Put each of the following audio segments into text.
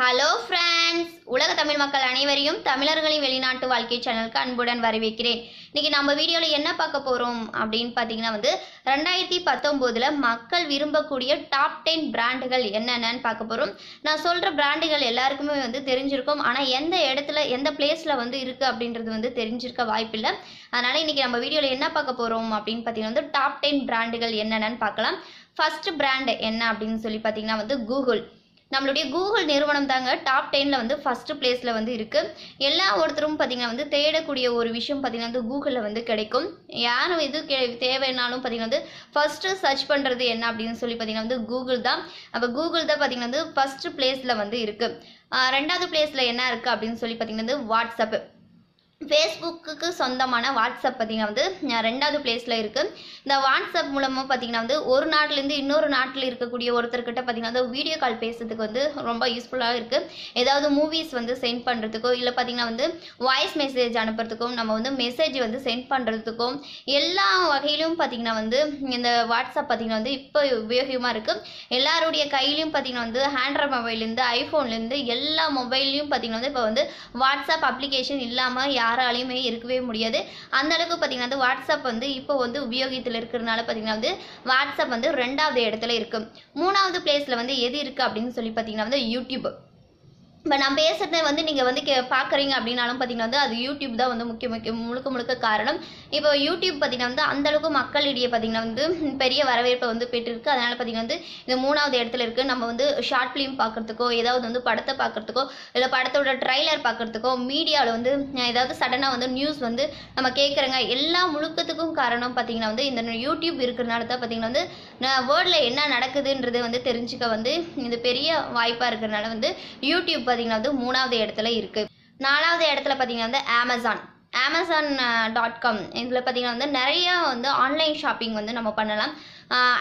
Hello friends உலக தமிழ் மக்கள் அனைவரையும் தமிழர்களின் வெளிநாட்டு வாழ்க்கை சேனலுக்கு அன்புடன் வரவேற்கிறேன். இன்னைக்கு நம்ம வீடியோவில் என்ன பார்க்க போகிறோம் அப்படின்னு பார்த்தீங்கன்னா வந்து ரெண்டாயிரத்தி பத்தொம்போதில் மக்கள் விரும்பக்கூடிய டாப் டென் பிராண்டுகள் என்னென்னு பார்க்க போகிறோம் நான் சொல்கிற பிராண்டுகள் எல்லாருக்குமே வந்து தெரிஞ்சிருக்கும். ஆனால் எந்த இடத்துல எந்த பிளேஸில் வந்து இருக்குது அப்படின்றது வந்து தெரிஞ்சிருக்க வாய்ப்பில்லை. அதனால் இன்னைக்கு நம்ம வீடியோவில் என்ன பார்க்க போகிறோம் அப்படின்னு பார்த்தீங்கன்னா வந்து டாப் டென் பிராண்டுகள் என்னென்னு பார்க்கலாம். ஃபர்ஸ்ட் பிராண்டு என்ன அப்படின்னு சொல்லி பார்த்தீங்கன்னா வந்து கூகுள் நம்மளுடைய கூகுள் நிறுவனம் தாங்க டாப் டெனில் வந்து ஃபஸ்ட்டு பிளேஸில் வந்து இருக்குது எல்லா ஒருத்தரும் பார்த்தீங்கன்னா வந்து தேடக்கூடிய ஒரு விஷயம் பார்த்தீங்கன்னா வந்து கூகுளில் வந்து கிடைக்கும். யாரும் எது கே தேவைன்னாலும் பார்த்தீங்கன்னா வந்து ஃபஸ்ட்டு சர்ச் பண்ணுறது என்ன அப்படின்னு சொல்லி பார்த்தீங்கன்னா வந்து கூகுள் தான். அப்போ கூகுள் தான் பார்த்தீங்கன்னா வந்து ஃபஸ்ட்டு பிளேஸில் வந்து இருக்குது ரெண்டாவது பிளேஸில் என்ன இருக்குது அப்படின்னு சொல்லி பார்த்தீங்கன்னா வந்து வாட்ஸ்அப்பு ஃபேஸ்புக்குக்கு சொந்தமான வாட்ஸ்அப் பார்த்தீங்கன்னா வந்து ரெண்டாவது பிளேஸில் இருக்குது இந்த வாட்ஸ்அப் மூலமாக பார்த்தீங்கன்னா வந்து ஒரு நாட்டிலேருந்து இன்னொரு நாட்டில் இருக்கக்கூடிய ஒருத்தர்கிட்ட பார்த்தீங்கன்னா வந்து வீடியோ கால் பேசுறதுக்கு வந்து ரொம்ப யூஸ்ஃபுல்லாக இருக்குது ஏதாவது மூவிஸ் வந்து சென்ட் பண்ணுறதுக்கோ இல்லை பார்த்தீங்கன்னா வந்து வாய்ஸ் மெசேஜ் அனுப்புறதுக்கும் நம்ம வந்து மெசேஜ் வந்து சென்ட் பண்ணுறதுக்கும் எல்லா வகையிலும் பார்த்தீங்கன்னா வந்து இந்த வாட்ஸ்அப் பார்த்தீங்கன்னா வந்து இப்போ உபயோகமாக இருக்குது எல்லாருடைய கையிலையும் பார்த்தீங்கன்னா வந்து ஆண்ட்ராய்ட் மொபைல்லேருந்து ஐஃபோன்லேருந்து எல்லா மொபைல்லையும் பார்த்தீங்கன்னா வந்து இப்போ வந்து வாட்ஸ்அப் அப்ளிகேஷன் இல்லாமல் யாராலையுமே இருக்கவே முடியாது. அந்த அளவுக்கு பார்த்தீங்கன்னா வந்து வாட்ஸ்அப் வந்து இப்போ வந்து உபயோகத்தில் இருக்கிறதுனால பார்த்தீங்கன்னா வந்து வாட்ஸ்அப் வந்து ரெண்டாவது இடத்துல இருக்கு. மூணாவது பிளேஸில் வந்து எது இருக்குது அப்படின்னு சொல்லி பார்த்தீங்கன்னா வந்து யூடியூப் இப்போ நான் பேசுகிறத வந்து நீங்கள் வந்து கே பார்க்குறீங்க அப்படின்னாலும் பார்த்தீங்கன்னா வந்து அது யூடியூப் தான் வந்து முக்கிய முக்கிய முழுக்க முழுக்க காரணம். இப்போ யூடியூப் பார்த்தீங்கன்னா வந்து அந்தளவுக்கு மக்களிடையே பார்த்தீங்கன்னா வந்து பெரிய வரவேற்பை வந்து பெற்றிருக்கு. அதனால் பார்த்தீங்கன்னா வந்து இந்த மூணாவது இடத்துல இருக்குது நம்ம வந்து ஷார்ட் ஃபிலிம் பார்க்குறதுக்கோ ஏதாவது வந்து படத்தை பார்க்குறதுக்கோ இல்லை படத்தோட ட்ரைலர் பார்க்குறதுக்கோ மீடியாவில் வந்து ஏதாவது சடனாக வந்து நியூஸ் வந்து நம்ம கேட்குறங்க எல்லா முழுக்கத்துக்கும் காரணம் பார்த்தீங்கன்னா வந்து இந்த யூடியூப் இருக்கிறனால தான் பார்த்தீங்கன்னா வந்து வேர்ல்டில் என்ன நடக்குதுன்றது வந்து தெரிஞ்சுக்க வந்து இது பெரிய வாய்ப்பாக இருக்கிறனால வந்து யூடியூப் பார்த்தீங்கன்னா வந்து மூணாவது இடத்துல இருக்குது நாலாவது இடத்துல பார்த்தீங்கன்னா வந்து அமேசான் அமேசான் டாட் காம் இதில் பார்த்தீங்கன்னா வந்து நிறையா வந்து ஆன்லைன் ஷாப்பிங் வந்து நம்ம பண்ணலாம்.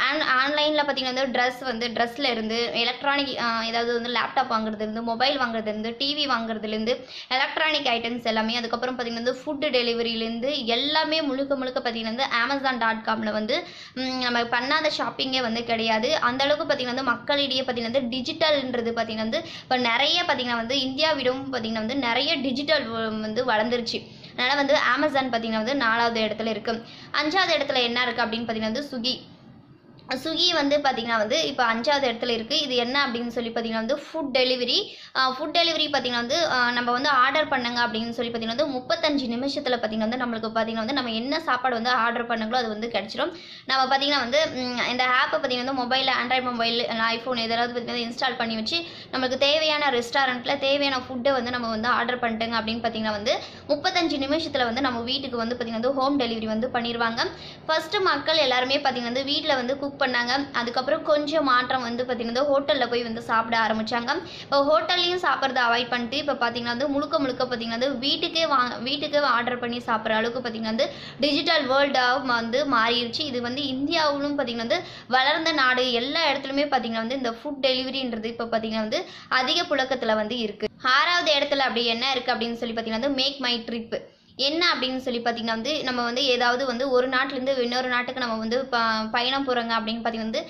ஆன் ஆன்லைனில் பார்த்தீங்கன்னா வந்து ட்ரெஸ் வந்து ட்ரெஸ்ஸில் இருந்து எலக்ட்ரானிக் ஏதாவது வந்து லேப்டாப் வாங்குறதுலேருந்து மொபைல் வாங்குறதுலேருந்து டிவி வாங்குறதுலேருந்து எலக்ட்ரானிக் ஐட்டம்ஸ் எல்லாமே அதுக்கப்புறம் பார்த்தீங்கன்னா வந்து ஃபுட்டு டெலிவரியிலேருந்து எல்லாமே முழுக்க முழுக்க பார்த்தீங்கன்னா வந்து அமேசான் டாட் காமில் வந்து நம்ம பண்ணாத ஷாப்பிங்கே வந்து கிடையாது. அந்த அளவுக்கு பார்த்தீங்கன்னா வந்து மக்களிடையே பார்த்தீங்கன்னா வந்து டிஜிட்டல்ன்றது பார்த்தீங்கன்னா வந்து இப்போ நிறைய பார்த்தீங்கன்னா வந்து இந்தியாவிடமும் பார்த்தீங்கன்னா வந்து நிறைய டிஜிட்டல் வந்து வளர்ந்துருச்சு. அதனால் வந்து அமேசான் பார்த்தீங்கன்னா வந்து நாலாவது இடத்துல இருக்குது அஞ்சாவது இடத்துல என்ன இருக்குது அப்படின்னு பார்த்தீங்கன்னா வந்து சுகி ஸ்விக்கி வந்து பார்த்திங்கன்னா வந்து இப்போ அஞ்சாவது இடத்துல இருக்குது இது என்ன அப்படின்னு சொல்லி பார்த்தீங்கன்னா வந்து ஃபுட் டெலிவரி ஃபுட் டெலிவரி பார்த்திங்கன்னா வந்து நம்ம வந்து ஆர்டர் பண்ணுங்க அப்படின்னு சொல்லி பார்த்தீங்கன்னா வந்து முப்பத்தஞ்சு நிமிஷத்தில் பார்த்திங்கன்னா வந்து நம்மளுக்கு பார்த்திங்கன்னா வந்து நம்ம என்ன சாப்பாடு வந்து ஆர்டர் பண்ணுங்களோ அது வந்து கிடச்சிரும். நம்ம பார்த்திங்கன்னா வந்து இந்த ஆப்பை பார்த்திங்கன்னா வந்து மொபைலில் ஆண்ட்ராய்ட் மொபைல் ஐஃபோன் எதாவது பார்த்திங்கன்னா இன்ஸ்டால் பண்ணி வச்சு நம்மளுக்கு தேவையான ரெஸ்டாரண்ட்டில் தேவையான ஃபுட்டை வந்து நம்ம வந்து ஆர்டர் பண்ணிட்டோங்க அப்படின்னு பார்த்திங்கன்னா வந்து முப்பத்தஞ்சு நிமிஷத்தில் வந்து நம்ம வீட்டுக்கு வந்து பார்த்திங்கன்னா வந்து ஹோம் டெலிவரி வந்து பண்ணிடுவாங்க ஃபஸ்ட்டு மக்கள் எல்லாருமே பார்த்திங்கன்னா வந்து வீட்டில் வந்து குக் பண்ணாங்க. அதுக்கப்புறம் கொஞ்சம் மாற்றம் வந்து பார்த்திங்கன்னா ஹோட்டலில் போய் வந்து சாப்பிட ஆரம்பித்தாங்க இப்போ ஹோட்டல்லையும் சாப்பிட்றத அவாய்ட் பண்ணிட்டு இப்போ பார்த்திங்கன்னா வந்து முழுக்க முழுக்க பார்த்திங்கன்னா வந்து வீட்டுக்கே வா வீட்டுக்கே ஆர்டர் பண்ணி சாப்பிட்ற அளவுக்கு பார்த்திங்கன்னா வந்து டிஜிட்டல் வேர்ல்டாக வந்து மாறிடுச்சு இது வந்து இந்தியாவிலும் பார்த்திங்கன்னா வந்து வளர்ந்த நாடு. எல்லா இடத்துலையுமே பார்த்திங்கன்னா வந்து இந்த ஃபுட் டெலிவரின்றது இப்போ பார்த்திங்கன்னா வந்து அதிக புழக்கத்தில் வந்து இருக்குது ஆறாவது இடத்துல அப்படி என்ன இருக்குது அப்படின்னு சொல்லி பார்த்திங்கன்னா வந்து மேக் மை ட்ரிப்பு என்ன அப்படின்னு சொல்லி பார்த்தீங்கன்னா வந்து நம்ம வந்து ஏதாவது வந்து ஒரு நாட்டிலேருந்து இன்னொரு நாட்டுக்கு நம்ம வந்து ப பயணம் போகிறோங்க அப்படின்னு பார்த்தீங்கன்னா வந்து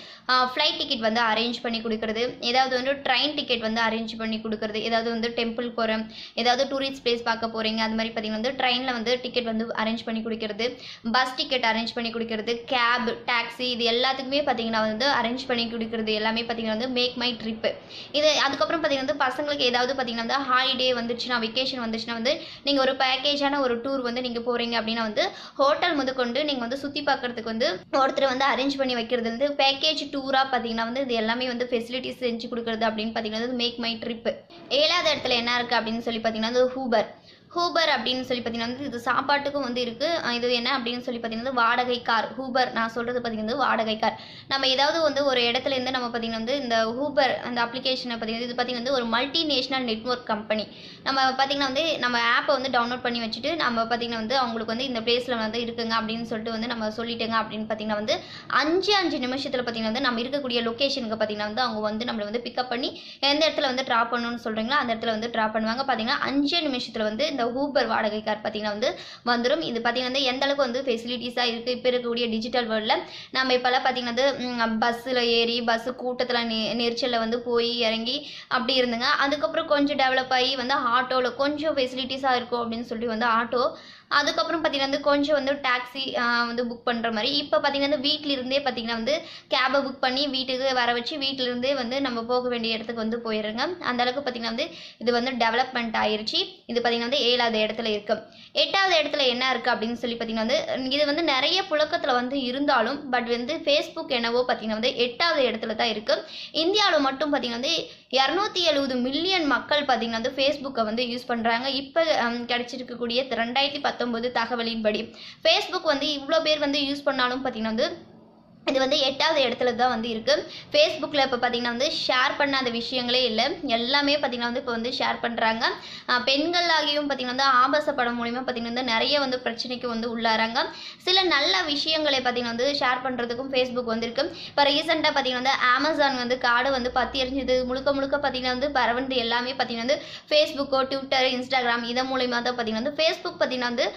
ஃப்ளைட் டிக்கெட் வந்து அரேஞ்ச் பண்ணி கொடுக்குறது. ஏதாவது வந்து ட்ரெயின் டிக்கெட் வந்து அரேஞ்ச் பண்ணி கொடுக்குறது. ஏதாவது வந்து டெம்பிள் போகிறோம் ஏதாவது டூரிஸ்ட் பிளேஸ் பார்க்க போகிறீங்க அது மாதிரி பார்த்தீங்கன்னா வந்து ட்ரெயினில் வந்து டிக்கெட் வந்து அரேஞ்ச் பண்ணி கொடுக்கிறது. பஸ் டிக்கெட் அரேஞ்ச் பண்ணி கொடுக்கிறது. கேப் டாக்ஸி இது எல்லாத்துக்குமே பார்த்தீங்கன்னா வந்து அரேஞ்ச் பண்ணி கொடுக்குறது. எல்லாமே பார்த்தீங்கன்னா வந்து மேக் மை ட்ரிப்பு இது அதுக்கப்புறம் பார்த்தீங்கன்னா வந்து பசங்களுக்கு ஏதாவது பார்த்தீங்கன்னா வந்து ஹாலிடே வந்துச்சுன்னா வெக்கேஷன் வந்துச்சுன்னா வந்து நீங்கள் ஒரு பேக்கேஜான ஒரு டூர் வந்து நீங்கள் போகிறீங்க அப்படின்னா வந்து ஹோட்டல் முதற்கொண்டு நீங்கள் வந்து சுற்றி பார்க்குறதுக்கு வந்து ஒருத்தர் வந்து அரேஞ்ச் பண்ணி வைக்கிறது வந்து பேக்கேஜ் டூராக பார்த்தீங்கன்னா வந்து இது எல்லாமே வந்து ஃபெசிலிட்டிஸ் செஞ்சு கொடுக்குறது அப்படின்னு பார்த்தீங்கன்னா மேக் மை ட்ரிப்பு ஏழாவது இடத்துல என்ன இருக்குது அப்படின்னு சொல்லி பார்த்தீங்கன்னா வந்து ஹூபர் ஹூபர் அப்படின்னு சொல்லி பார்த்தீங்கன்னா வந்து இது சாப்பாட்டுக்கும் வந்து இருக்குது இது என்ன அப்படின்னு சொல்லி பார்த்தீங்கன்னா வந்து வாடகை கார் ஹூபர் நான் சொல்கிறது பார்த்தீங்கன்னா வந்து வாடகை கார் நம்ம ஏதாவது வந்து ஒரு இடத்துல இருந்து நம்ம பார்த்தீங்கன்னா வந்து இந்த ஹூபர் அந்த அப்ளிகேஷனை பார்த்தீங்கன்னா இது பார்த்தீங்கன்னா வந்து ஒரு மல்டி நெட்ஒர்க் கம்பெனி நம்ம பார்த்தீங்கன்னா வந்து நம்ம ஆப்பை வந்து டவுன்லோட் பண்ணி வச்சுட்டு நம்ம பார்த்தீங்கன்னா வந்து அவங்களுக்கு வந்து இந்த பிளேஸில் வந்து இருக்குங்க அப்படின்னு சொல்லிட்டு வந்து நம்ம சொல்லிட்டேங்க அப்படின்னு பார்த்தீங்கன்னா வந்து அஞ்சு அஞ்சு நிமிஷத்தில் பார்த்தீங்கன்னா வந்து நம்ம இருக்கக்கூடிய லொக்கேஷனுக்கு பார்த்தீங்கன்னா வந்து அவங்க வந்து நம்மளை வந்து பிக்கப் பண்ணி எந்த இடத்துல வந்து ட்ராப் பண்ணணும்னு சொல்கிறீங்களோ அந்த இடத்துல வந்து ட்ராப் பண்ணுவாங்க பார்த்தீங்கன்னா அஞ்சு நிமிஷத்தில் வந்து இந்த ஊபர் வாடகை கார் பார்த்தீங்கன்னா வந்து வந்துடும் இது பார்த்தீங்கன்னா வந்து எந்த அளவுக்கு வந்து ஃபெசிலிட்டிஸாக இருக்குது இப்போ இருக்கக்கூடிய டிஜிட்டல் வேர்ல்டில் நம்ம இப்போல்லாம் பார்த்தீங்கன்னா வந்து பஸ்ஸில் ஏறி பஸ்ஸு கூட்டத்தில் நெ நெரிச்சலில் வந்து போய் இறங்கி அப்படி இருந்துங்க. அதுக்கப்புறம் கொஞ்சம் டெவலப் ஆகி வந்து ஆட்டோவில் கொஞ்சம் ஃபெசிலிட்டிஸாக இருக்கும் அப்படின்னு சொல்லி வந்து ஆட்டோ அதுக்கப்புறம் பார்த்தீங்கன்னா வந்து கொஞ்சம் வந்து டாக்ஸி வந்து புக் பண்ணுற மாதிரி. இப்போ பார்த்தீங்கன்னா வந்து வீட்டிலிருந்தே பார்த்தீங்கன்னா வந்து கேபை புக் பண்ணி வீட்டுக்கு வர வச்சு வீட்டிலிருந்தே வந்து நம்ம போக வேண்டிய இடத்துக்கு வந்து போயிடுறோங்க அந்தளவுக்கு பார்த்தீங்கன்னா வந்து இது வந்து டெவலப்மெண்ட் ஆயிடுச்சு இது பார்த்தீங்கன்னா வந்து ஏழாவது இடத்துல இருக்குது எட்டாவது இடத்துல என்ன இருக்குது அப்படின்னு சொல்லி பார்த்தீங்கன்னா வந்து இது வந்து நிறைய புழக்கத்தில் வந்து இருந்தாலும் பட் வந்து ஃபேஸ்புக் என்னவோ பார்த்தீங்கன்னா வந்து எட்டாவது இடத்துல தான் இருக்குது இந்தியாவில் மட்டும் பார்த்தீங்கன்னா வந்து இரநூத்தி எழுபது மில்லியன் மக்கள் பார்த்தீங்கன்னா வந்து ஃபேஸ்புக்கை வந்து யூஸ் பண்ணுறாங்க இப்போ கிடைச்சிருக்கக்கூடிய ரெண்டாயிரத்தி பத்தொம்போது தகவலின்படி ஃபேஸ்புக் வந்து இவ்வளோ பேர் வந்து யூஸ் பண்ணாலும் பார்த்தீங்கன்னா வந்து இது வந்து எட்டாவது இடத்துல தான் வந்து இருக்குது ஃபேஸ்புக்கில் இப்போ பார்த்தீங்கன்னா வந்து ஷேர் பண்ணாத விஷயங்களே இல்லை எல்லாமே பார்த்தீங்கன்னா வந்து இப்போ வந்து ஷேர் பண்ணுறாங்க பெண்களாகியும் பார்த்தீங்கன்னா வந்து ஆபாச படம் மூலிமா பார்த்தீங்கன்னா வந்து நிறைய வந்து பிரச்சனைக்கு வந்து உள்ளாராங்க சில நல்ல விஷயங்களை பார்த்தீங்கன்னா வந்து ஷேர் பண்ணுறதுக்கும் ஃபேஸ்புக் வந்துருக்கு இப்போ ரீசெண்டாக பார்த்தீங்கன்னா வந்து அமேசான் வந்து காடு வந்து பற்றி எரிஞ்சது முழுக்க முழுக்க பார்த்தீங்கன்னா வந்து பரவந்து எல்லாமே பார்த்தீங்கன்னா வந்து ஃபேஸ்புக்கோ ட்விட்டர் இன்ஸ்டாகிராம் இதன் மூலிமா தான் பார்த்தீங்கன்னா வந்து ஃபேஸ்புக் பார்த்தீங்கன்னா வந்து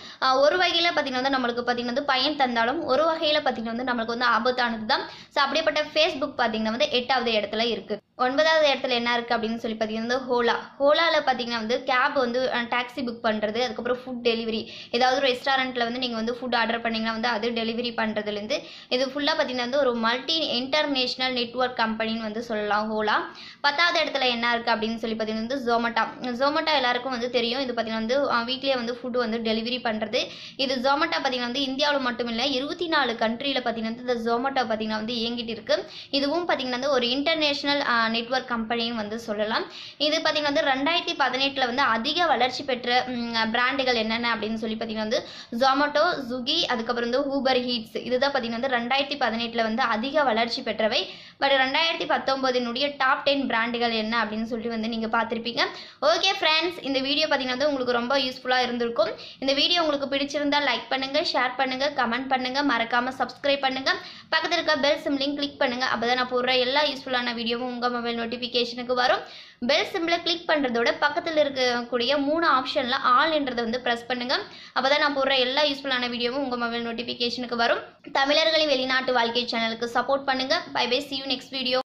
ஒரு வகையில் பார்த்தீங்கன்னா வந்து நம்மளுக்கு பார்த்தீங்கன்னா வந்து பயன் தந்தாலும் ஒரு வகையில் பார்த்தீங்கன்னா வந்து நம்மளுக்கு வந்து ஆபத்து ஆபத்தானது தான் ஸோ அப்படியேப்பட்ட ஃபேஸ்புக் பார்த்தீங்கன்னா வந்து எட்டாவது இடத்துல இருக்கு. ஒன்பதாவது இடத்துல என்ன இருக்குது அப்படின்னு சொல்லி பார்த்தீங்கன்னா வந்து ஹோலா. ஹோலாவில் பார்த்தீங்கன்னா வந்து கேப் வந்து டாக்ஸி புக் பண்ணுறது அதுக்கப்புறம் ஃபுட் டெலிவரி ஏதாவது ஒரு ரெஸ்டாரண்ட்டில் வந்து நீங்கள் வந்து ஃபுட் ஆர்டர் பண்ணிங்கன்னா வந்து அது டெலிவரி பண்ணுறதுலேருந்து இது ஃபுல்லாக பார்த்தீங்கன்னா வந்து ஒரு மல்டி இன்டர்நேஷ்னல் நெட்வொர்க் கம்பெனின்னு வந்து சொல்லலாம் ஹோலா. பத்தாவது இடத்துல என்ன இருக்குது அப்படின்னு சொல்லி பார்த்தீங்கன்னா வந்து ஜொமேட்டோ ஜொமேட்டோ எல்லாருக்கும் வந்து தெரியும். இது பார்த்தீங்கன்னா வந்து வீட்லேயே வந்து ஃபுட் வந்து டெலிவரி பண்ணுறது இது ஜொமேட்டோ பார்த்தீங்கன்னா வந்து இந்தியாவில் மட்டும் இல்லை இருபத்தி நாலு கண்ட்ரியில் பார்த்தீங்கன்னா வந்து இந்த ஜொமேட்டோ பார்த்தீங்கன்னா வந்து இயங்கிட்டு இருக்குது இதுவும் பார்த்தீங்கன்னா வந்து ஒரு இன்டர்நேஷ்னல் நெட்வொர்க் கம்பெனியும் வந்து சொல்லலாம். இது பார்த்தீங்கன்னா வந்து ரெண்டாயிரத்தி பதினெட்டில் வந்து அதிக வளர்ச்சி பெற்ற பிராண்டுகள் என்னென்ன அப்படின்னு சொல்லி பார்த்தீங்கன்னா வந்து ஜொமேட்டோ ஸ்விக்கி அதுக்கப்புறம் வந்து ஊபர் ஹீட்ஸ் இதுதான் பார்த்தீங்கன்னா வந்து ரெண்டாயிரத்தி பதினெட்டில் வந்து அதிக வளர்ச்சி பெற்றவை. பட் ரெண்டாயிரத்தி பத்தொம்போதினுடைய டாப் டென் பிராண்டுகள் என்ன அப்படின்னு சொல்லிட்டு வந்து நீங்கள் பார்த்துருப்பீங்க. ஓகே ஃப்ரெண்ட்ஸ் இந்த வீடியோ பார்த்தீங்கன்னா வந்து உங்களுக்கு ரொம்ப யூஸ்ஃபுல்லாக இருந்திருக்கும். இந்த வீடியோ உங்களுக்கு பிடிச்சிருந்தா லைக் பண்ணுங்கள் ஷேர் பண்ணுங்கள் கமெண்ட் பண்ணுங்கள் மறக்காமல் சப்ஸ்கிரைப் பண்ணுங்கள் பக்கத்தில் இருக்க பெல் சிம்லையும் கிளிக் பண்ணுங்கள் அப்போ தான் நான் போடுற எல்லா யூஸ்ஃபுல்லான வீடியோவும் உங்கள் மொபைல் நோட்டிஃபிகேஷனுக்கு வரும். பெல் சிம்பிளை கிளிக் பண்ணுறதோட பக்கத்தில் இருக்கக்கூடிய மூணு ஆப்ஷனில் ஆள்ன்றதை வந்து ப்ரெஸ் பண்ணுங்கள் அப்போ தான் நான் போடுற எல்லா யூஸ்ஃபுல்லான வீடியோவும் உங்கள் மொபைல் நோட்டிஃபிகேஷனுக்கு வரும். தமிழர்களின் வெளிநாட்டு வாழ்க்கை சேனலுக்கு சப்போர்ட் பண்ணுங்கள் bye bye see next video.